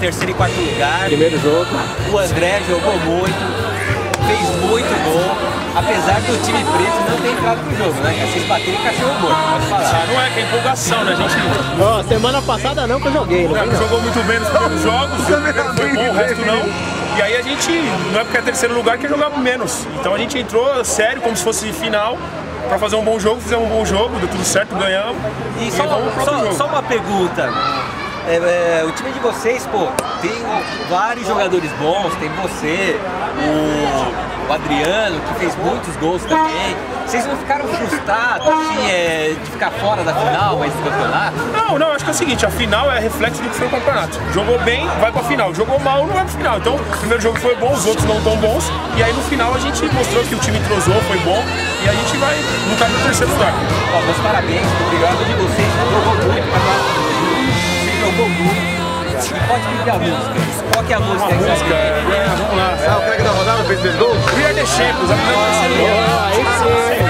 terceiro e quarto lugar. Primeiro jogo. O André jogou muito, fez muito gol. Apesar do time preto não ter entrado pro jogo, né? Vocês bateram e cachorro morto, pode falar. Não é que é empolgação, né? A gente Ó, semana passada não que eu joguei, não, né, não. jogou muito bem nos primeiros jogos, foi bom, o resto não. E aí a gente, não é porque é terceiro lugar que é jogar menos. Então a gente entrou sério, como se fosse final, pra fazer um bom jogo, fizemos um bom jogo, deu tudo certo, ganhamos. E só, vamos pro próximo só, jogo. só uma pergunta. É, é, o time de vocês, pô, tem vários jogadores bons, tem você, o, o Adriano, que fez muitos gols também. Vocês não ficaram frustrados assim, é, de ficar fora da final, mas do campeonato? Não, não, acho que é o seguinte, a final é reflexo do que foi o campeonato. Jogou bem, vai pra final. Jogou mal, não vai pra final. Então, o primeiro jogo foi bom, os outros não tão bons. E aí no final a gente mostrou que o time entrosou, foi bom. E a gente vai lutar no terceiro lugar. Ó, meus parabéns, obrigado de vocês, jogou muito. E pode pedir a música. Qual que é a música que você música, é, vamos lá. É o craque da rodada, fez três gols? We are the champions, a primeira terceiro lugar.